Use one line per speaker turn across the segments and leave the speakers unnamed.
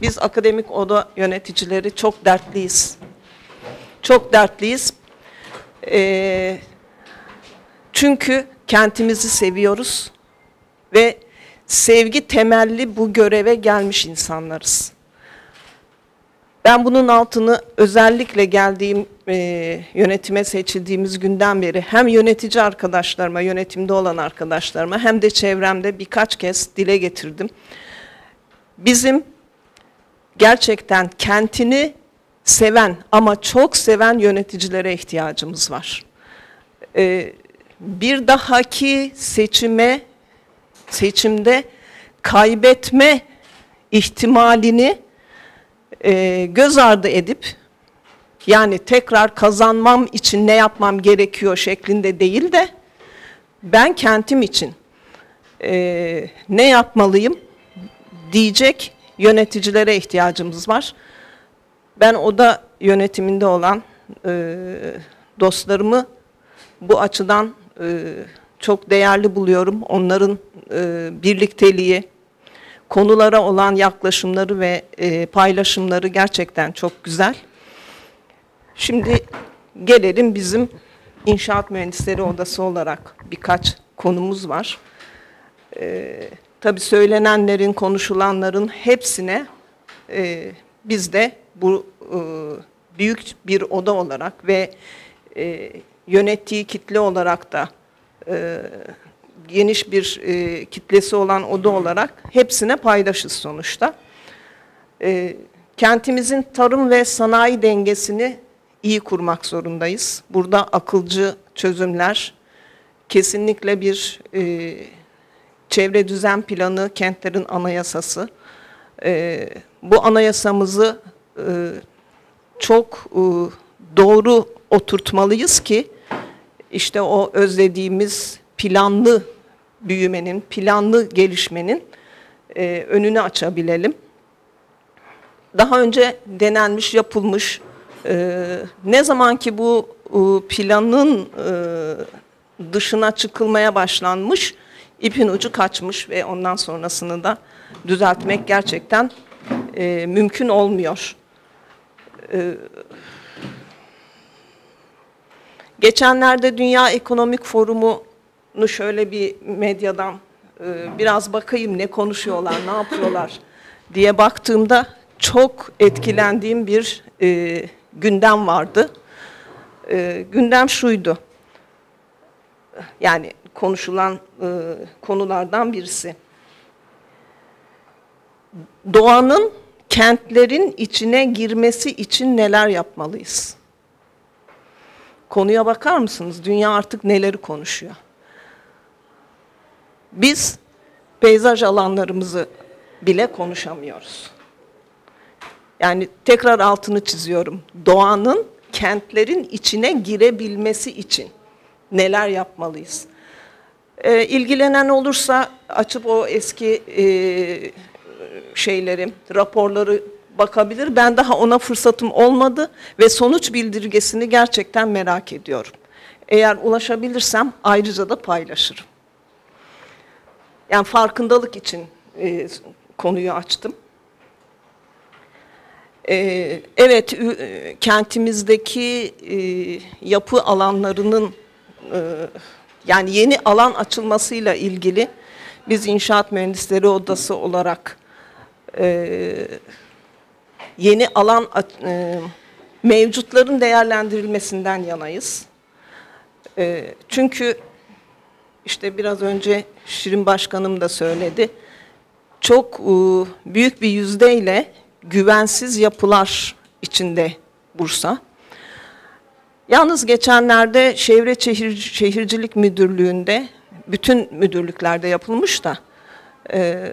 Biz akademik oda yöneticileri çok dertliyiz. Çok dertliyiz. Ee, çünkü kentimizi seviyoruz ve sevgi temelli bu göreve gelmiş insanlarız. Ben bunun altını özellikle geldiğim e, yönetime seçildiğimiz günden beri hem yönetici arkadaşlarıma, yönetimde olan arkadaşlarıma hem de çevremde birkaç kez dile getirdim. Bizim gerçekten kentini seven ama çok seven yöneticilere ihtiyacımız var. Ee, bir dahaki seçime, seçimde kaybetme ihtimalini e, göz ardı edip, yani tekrar kazanmam için ne yapmam gerekiyor şeklinde değil de, ben kentim için e, ne yapmalıyım diyecek yöneticilere ihtiyacımız var. Ben oda yönetiminde olan e, dostlarımı bu açıdan e, çok değerli buluyorum. Onların e, birlikteliği, konulara olan yaklaşımları ve e, paylaşımları gerçekten çok güzel. Şimdi gelelim bizim inşaat mühendisleri odası olarak birkaç konumuz var. Ee, tabii söylenenlerin, konuşulanların hepsine e, biz de bu e, büyük bir oda olarak ve e, yönettiği kitle olarak da e, geniş bir e, kitlesi olan oda olarak hepsine paydaşız sonuçta. E, kentimizin tarım ve sanayi dengesini iyi kurmak zorundayız. Burada akılcı çözümler, kesinlikle bir e, çevre düzen planı, kentlerin anayasası. E, bu anayasamızı e, çok e, doğru oturtmalıyız ki işte o özlediğimiz planlı büyümenin, planlı gelişmenin e, önünü açabilelim. Daha önce denenmiş, yapılmış, e, ne zaman ki bu e, planın e, dışına çıkılmaya başlanmış, ipin ucu kaçmış ve ondan sonrasını da düzeltmek gerçekten e, mümkün olmuyor. E, geçenlerde Dünya Ekonomik Forumu'nu şöyle bir medyadan e, biraz bakayım ne konuşuyorlar, ne yapıyorlar diye baktığımda çok etkilendiğim bir e, gündem vardı. E, gündem şuydu. Yani konuşulan e, konulardan birisi. Doğanın kentlerin içine girmesi için neler yapmalıyız? Konuya bakar mısınız? Dünya artık neleri konuşuyor? Biz peyzaj alanlarımızı bile konuşamıyoruz. Yani tekrar altını çiziyorum. Doğanın kentlerin içine girebilmesi için neler yapmalıyız? E, ilgilenen olursa açıp o eski e, şeyleri, raporları bakabilir. Ben daha ona fırsatım olmadı ve sonuç bildirgesini gerçekten merak ediyorum. Eğer ulaşabilirsem ayrıca da paylaşırım. Yani farkındalık için e, konuyu açtım. E, evet, kentimizdeki e, yapı alanlarının e, yani yeni alan açılmasıyla ilgili biz inşaat mühendisleri odası olarak e, yeni alan e, mevcutların değerlendirilmesinden yanayız. E, çünkü işte biraz önce Şirin Başkanım da söyledi. Çok e, büyük bir yüzdeyle güvensiz yapılar içinde Bursa. Yalnız geçenlerde Çevre Şehir, Şehircilik Müdürlüğü'nde, bütün müdürlüklerde yapılmış da e,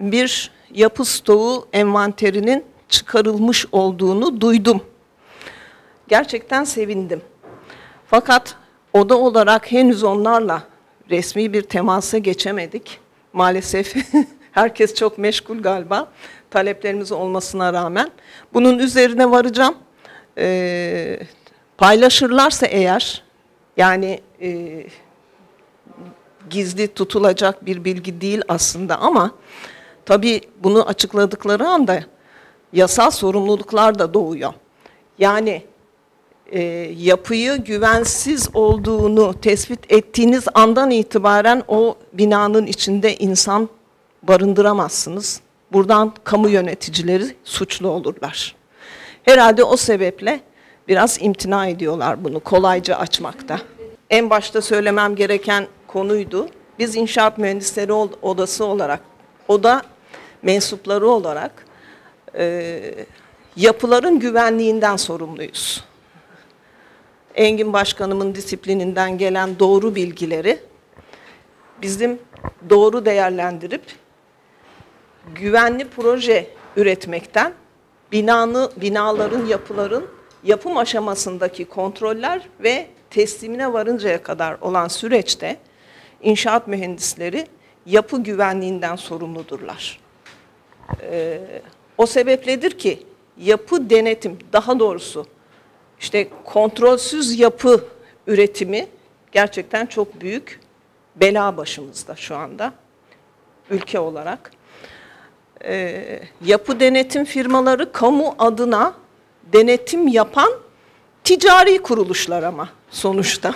bir yapı stoğu envanterinin çıkarılmış olduğunu duydum. Gerçekten sevindim. Fakat oda olarak henüz onlarla resmi bir temasa geçemedik. Maalesef herkes çok meşgul galiba taleplerimiz olmasına rağmen. Bunun üzerine varacağım. Ee, paylaşırlarsa eğer yani e, gizli tutulacak bir bilgi değil aslında ama Tabii bunu açıkladıkları anda yasal sorumluluklar da doğuyor. Yani e, yapıyı güvensiz olduğunu tespit ettiğiniz andan itibaren o binanın içinde insan barındıramazsınız. Buradan kamu yöneticileri suçlu olurlar. Herhalde o sebeple biraz imtina ediyorlar bunu kolayca açmakta. En başta söylemem gereken konuydu. Biz inşaat mühendisleri odası olarak, oda mensupları olarak e, yapıların güvenliğinden sorumluyuz. Engin Başkanımın disiplininden gelen doğru bilgileri bizim doğru değerlendirip güvenli proje üretmekten binanı, binaların, yapıların yapım aşamasındaki kontroller ve teslimine varıncaya kadar olan süreçte inşaat mühendisleri yapı güvenliğinden sorumludurlar. Ee, o sebepledir ki yapı denetim, daha doğrusu işte kontrolsüz yapı üretimi gerçekten çok büyük bela başımızda şu anda ülke olarak. Ee, yapı denetim firmaları kamu adına denetim yapan ticari kuruluşlar ama sonuçta.